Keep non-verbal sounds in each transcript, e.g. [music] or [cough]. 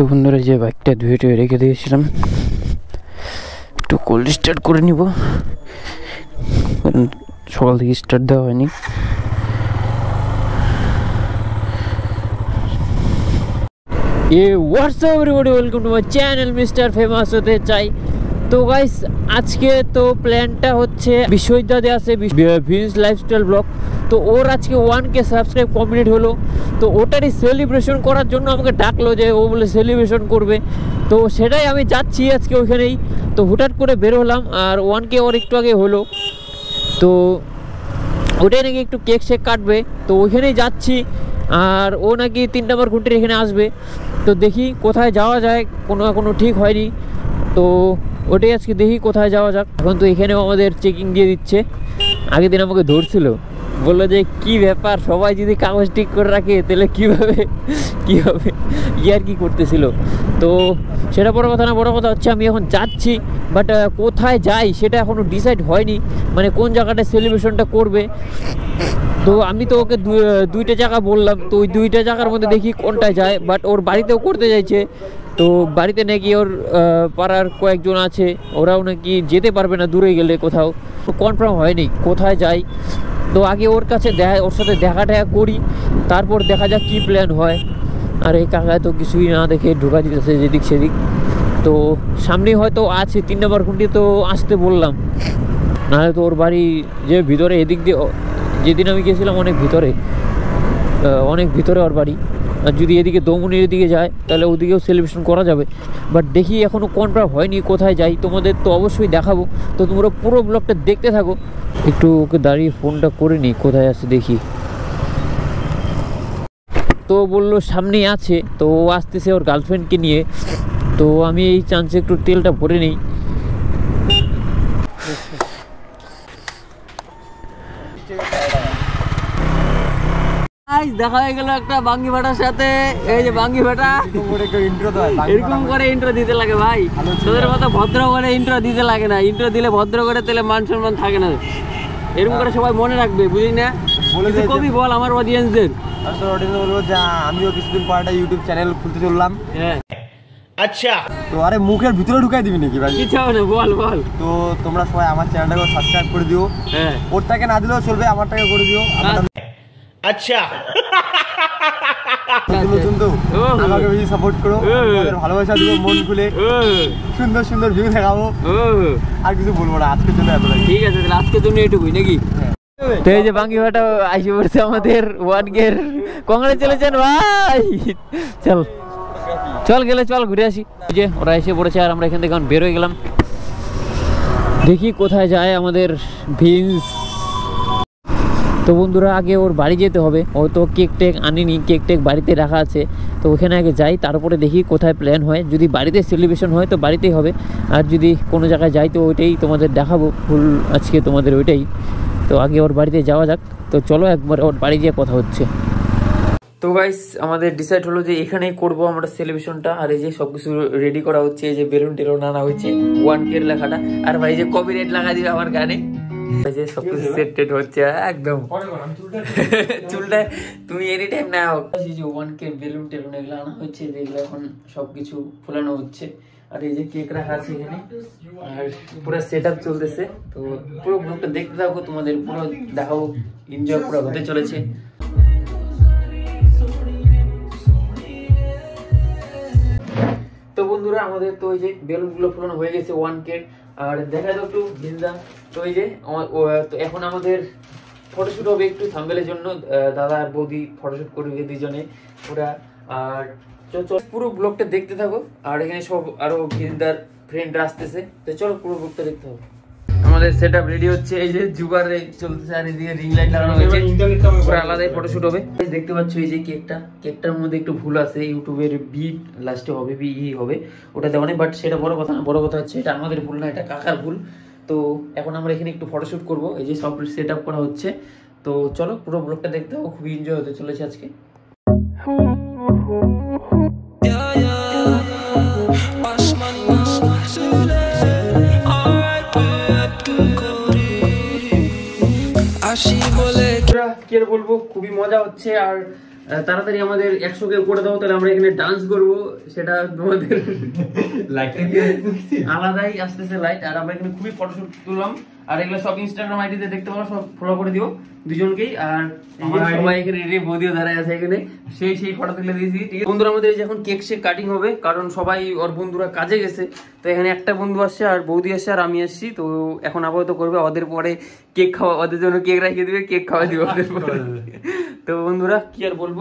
তো বন্ধুরা, যে বাইকটা ধুয়ে টুয়ে রেখে দিয়েছিলাম, একটু কোল্ড স্টার্ট করে নিব। সকাল থেকে স্টার্ট দেওয়া হয়নি। Hey what's up everybody welcome to my channel mister famous হতে চাই। তো গাইস আজকে তো প্ল্যানটা হচ্ছে বিশ্ববিদ্যালয়ে আছে ভিন্স লাইফস্টাইল ব্লগ তো ওর আজকে ওয়ান কে সাবস্ক্রাইব কমপ্লিট হলো। তো ওটারই সেলিব্রেশন করার জন্য আমাকে ডাকলো যে ও বলে সেলিব্রেশন করবে। তো সেটাই আমি যাচ্ছি আজকে ওইখানেই। তো হুটাট করে বের হলাম আর ওয়ান কে ওর একটু আগে হলো। তো ওটাই নাকি একটু কেক শেক কাটবে। তো ওইখানেই যাচ্ছি আর ও নাকি তিন নম্বর খুঁটির এখানে আসবে। তো দেখি কোথায় যাওয়া যায়, কোনো কোনো ঠিক হয়নি। তো ওটাই আজকে দেখি কোথায় যাওয়া যাক। এখন তো এখানেও আমাদের চেকিং দিয়ে দিচ্ছে। আগের দিন আমাকে ধরছিল। বলল যে, কি ব্যাপার? সবাই যদি কাগজ ঠিক করে রাখে, তাহলে কীভাবে কী হবে ইয়ার কি করতেছিল? তো সেটা বড় কথা না, বড় কথা হচ্ছে আমি এখন যাচ্ছি বাট কোথায় যাই সেটা এখনও ডিসাইড হয়নি। মানে কোন জায়গাটা সেলিব্রেশনটা করবে? তো আমি তো ওকে দুইটা জায়গা বললাম, তো ওই দুইটা জায়গার মধ্যে দেখি কোনটায় যায় বাট ওর বাড়িতেও করতে চাইছে। তো বাড়িতে নাকি ওর পাড়ার কয়েকজন আছে, ওরাও নাকি যেতে পারবে না দূরে গেলে কোথাও। কনফার্ম হয়নি কোথায় যাই। তো আগে ওর কাছে দেখা, ওর সাথে দেখা টেখা করি, তারপর দেখা যাক কী প্ল্যান হয়। আর এই কাকায় তো কিছুই না দেখে ঢোকা দিতেছে যেদিক সেদিক। তো সামনেই হয়তো আছে, তিন নম্বর খুঁটি তো আসতে বললাম। নাহলে তো ওর বাড়ি যে ভিতরে, এদিক দিয়ে, যেদিন আমি গিয়েছিলাম অনেক ভিতরে অনেক ভিতরে ওর বাড়ি। আর যদি এদিকে দমনির দিকে যায়, তাহলে ওদিকেও সেলিব্রেশন করা যাবে। বাট দেখি এখনও কনফার্ম হয়নি কোথায় যাই, তোমাদের তো অবশ্যই দেখাবো। তো তোমরা পুরো ব্লগটা দেখতে থাকো। একটু ওকে দাঁড়িয়ে ফোনটা করে নিই, কোথায় আছে দেখি। তো বলল সামনেই আছে, তো ও আসতেছে ওর গার্লফ্রেন্ডকে নিয়ে। তো আমি এই চান্সে একটু তেলটা ভরে নিই। দেখা হয়ে গেল একটা বাঙ্গি ভাটার সাথে। এই যে বাঙ্গি ভাটা। এরকম করে ইন্ট্রো দিতে লাগে ভাই। তোদের মতো ভদ্র করে ইন্ট্রো দিতে লাগে না। ইন্ট্রো দিলে ভদ্র করে তাহলে মান সম্মান থাকে না। এরকম করে সবাই মনে রাখবে বুঝলি না? কবি বল আমার অডিয়েন্সদের বলব যে আমিও কিছুদিন পর একটা ইউটিউব চ্যানেল খুলতে চললাম। হ্যাঁ। আচ্ছা। তো আরে মুখের ভিতরে ঢুকাই দিবি নাকি ভাই? কিছু হবে না বল বল। তো তোমরা সবাই আমার চ্যানেলটাকে সাবস্ক্রাইব করে দিও। হ্যাঁ। ওরটাকে না দিলেও চলবে আমারটাকে করে দিও। আচ্ছা। আমাকে সাপোর্ট করো। ভালোবাসা মন খুলে। সুন্দর সুন্দর ভিউ দেখাবো। আর বলব ঠিক আছে তাহলে নাকি? হ্যাঁ। যে বাঙ্গি পড়ছে আমাদের ওয়ান কংগ্রেস চলেছেন ভাই। চল। চল গেলে চল ঘুরে আসি। যে ওরা এসে পড়েছে আর আমরা এখান থেকে বেরোয় গেলাম। দেখি কোথায় যায় আমাদের ভিন্স। তো বন্ধুরা, আগে ওর বাড়ি যেতে হবে। ও তো কেক টেক আনিনি কেক টেক বাড়িতে রাখা আছে। তো ওখানে আগে যাই, তারপরে দেখি কোথায় প্ল্যান হয়। যদি বাড়িতে সেলিব্রেশন হয় তো বাড়িতেই হবে। আর যদি কোনো জায়গায় যাই তো ওইটাই তোমাদের দেখাবো। ফুল আজকে তোমাদের ওইটাই। তো আগে ওর বাড়িতে যাওয়া যাক। তো চলো একবার ওর বাড়ি গিয়ে কথা হচ্ছে। তো গাইস আমাদের ডিসাইড হলো যে এখানেই করব আমরা সেলিব্রেশনটা আর এই যে সবকিছু রেডি করা হচ্ছে, এই যে বেলুন টেলুন আনা হয়েছে ওয়ান কের লেখাটা। আর ভাই যে কপি রেট লাগা দিবে আমার গানে। যে সবকিছু সেট টেট হচ্ছে একদম। [laughs] চুলটা তুমি এনি টাইম নাও। এই যে ওয়ান কে বেলুন টেলুন এগুলো আনা হয়েছে যেগুলো এখন সবকিছু ফোলানো হচ্ছে। আর এই যে কেক রাখা আছে এখানে আর পুরো সেট আপ চলতেছে। তো পুরো গ্রুপটা দেখতে থাকো তোমাদের পুরো দেখাবো এনজয় পুরো হতে চলেছে। তো বন্ধুরা আমাদের তো ওই যে বেলুনগুলো ফুলানো হয়ে গেছে ওয়ান কে আর দেখা যাও একটু ভিন্দা তো এই যে তো এখন আমাদের ফটোশুট হবে একটু থাম্বেলের জন্য দাদা আর বৌদি ফটোশুট করবে দুজনে। ওরা আর চল পুরো ব্লগটা দেখতে থাকো। আর এখানে সব আরও ভিন্দার ফ্রেন্ডরা আসতেছে। তো চলো পুরো ব্লগটা দেখতে হবে আমাদের সেট আপ রেডি হচ্ছে। এই যে জুগারে চলতেছে আর এদিকে রিং লাইট লাগানো হয়েছে। পুরো আলাদাই ফটোশুট হবে। দেখতে পাচ্ছ এই যে কেকটা কেকটার মধ্যে একটু ভুল আছে। ইউটিউবের বিট লাস্টে হবে বি ই হবে। ওটা দেওয়া নেই বাট সেটা বড় কথা না। বড় কথা হচ্ছে এটা আমাদের ভুল না এটা কাকার ভুল। তো এখন আমরা এখানে একটু ফটোশুট করব। এই যে সব সেট আপ করা হচ্ছে। তো চলো পুরো ব্লগটা দেখতে হবে খুবই এনজয় হতে চলেছে আজকে। কি আর বলব খুবই মজা হচ্ছে। আর তাড়াতাড়ি আমাদের একশো কে করে দাও তাহলে আমরা এখানে ডান্স করব। সেটা তোমাদের আলাদাই আসতেছে লাইট আর আমরা এখানে খুবই ফটোশুট তুললাম আর এগুলো সব ইনস্টাগ্রাম আইডিতে দেখতে পারো সব ফলো করে দিও দুজনকেই। আর সবাই এখানে রেডি বৌদিও দাঁড়ায় আছে এখানে সেই সেই ফটো তুলে দিয়েছি ঠিক আছে? বন্ধুরা আমাদের এখন কেক শেক কাটিং হবে কারণ সবাই ওর বন্ধুরা কাজে গেছে। তো এখানে একটা বন্ধু আসছে আর বৌদি আসছে আর আমি আসছি। তো এখন আপাতত করবে ওদের পরে কেক খাওয়া ওদের জন্য কেক রাখিয়ে দিবে কেক খাওয়া দিবে ওদের পরে। [laughs] তো বন্ধুরা। কি আর বলব?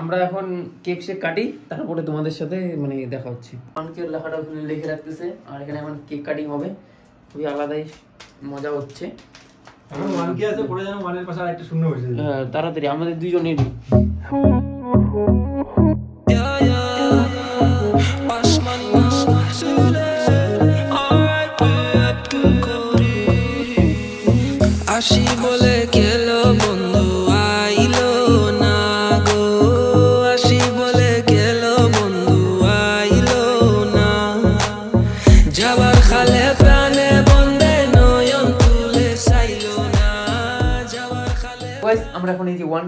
আমরা এখন কেক শেক কাটি তারপরে তোমাদের সাথে মানে দেখা হচ্ছে। অনেকের লেখাটা ওখানে লিখে রাখতেছে আর এখানে এখন কেক কাটিং হবে। খুবই আলাদাই মজা হচ্ছে। তাড়াতাড়ি আমাদের কে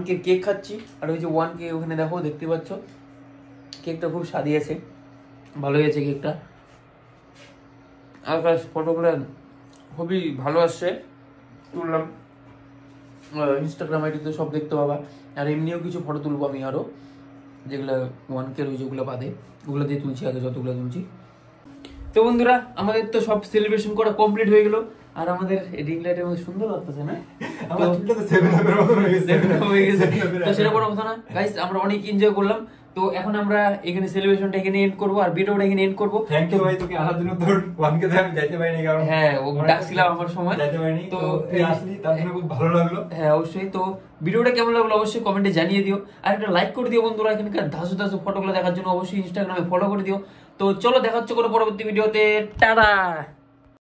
কে কেক খাচ্ছি, আর ওই যে ওয়ান কে ওখানে দেখো, দেখতে পাচ্ছ? কেকটা খুব সাদিয়েছে ভালো হয়েছে কেকটা। আর ফটোগুলো খুবই ভালো আসছে। তুললাম। ইনস্টাগ্রাম আইডিতে সব দেখতে পাবা। আর এমনিও কিছু ফটো তুলবো আমি আরও যেগুলো ওয়ান কে রয়েছে ওগুলো বাদে, ওগুলো দিয়ে তুলছি আগে যতগুলো তুলছি। তো বন্ধুরা, আমাদের তো সব সেলিব্রেশন করা কমপ্লিট হয়ে গেল। আর আমাদের রিং লাইটের মধ্যে সুন্দর লাগতেছে না? আমার চুলটা তো up এর মতন হয়ে গেছে। হয়ে গেছে। [laughs] এর তো সেটা বড় কথা না। গাইস আমরা অনেক এনজয় করলাম। তো এখন আমরা এখানে সেলিব্রেশনটা এখানে এন্ড করব আর ভিডিওটা এখানে এন্ড করব। Thank you ভাই, তোকে আনার জন্য তোর ওয়ান কে আমি যাইতে পারিনি কারণ হ্যাঁ, ও ডাকছিলাম আমার সময়। যাইতে পারিনি তো তুই আসলি তার জন্য খুব ভালো লাগল। হ্যাঁ অবশ্যই। তো ভিডিওটা কেমন লাগল অবশ্যই কমেন্টে জানিয়ে দিও। আর একটা লাইক করে দিও বন্ধুরা এখানকার ধাসু ধাসু ফটোগুলো দেখার জন্য অবশ্যই ইনস্টাগ্রামে ফলো করে দিও। তো চলো দেখা হচ্ছে কোনো পরবর্তী ভিডিওতে টাটা